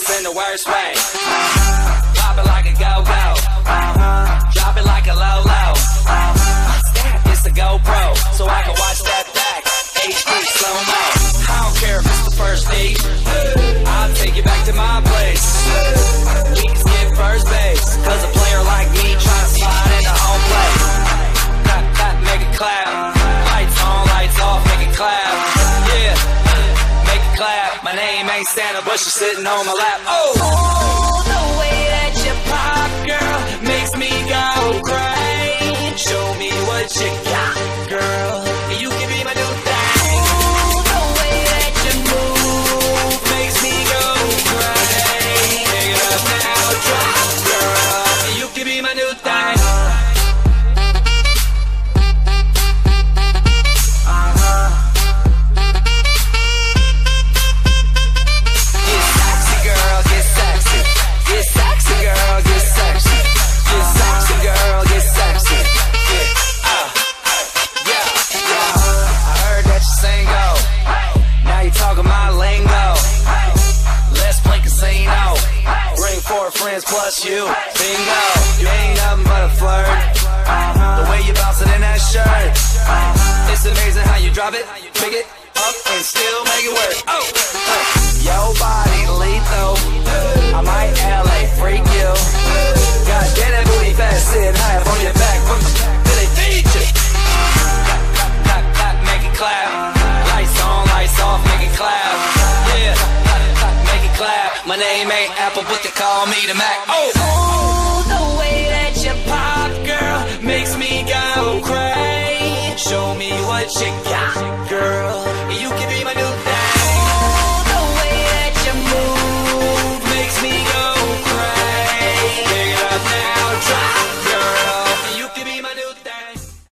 That's been the worst way. Uh-huh. Pop it like a go go. Uh-huh. Drop it like a low low. Uh-huh. It's a GoPro, so I can watch that back. HD slow mo. ain't Santa, but she's sitting on my lap. Oh! of friends plus you. Bingo, you ain't nothing but a flirt. Uh-huh. The way you bounce it in that shirt. Uh-huh. It's amazing how you drop it, pick it up, and still make it work. Oh. name ain't Apple, but they call me the Mac. Oh.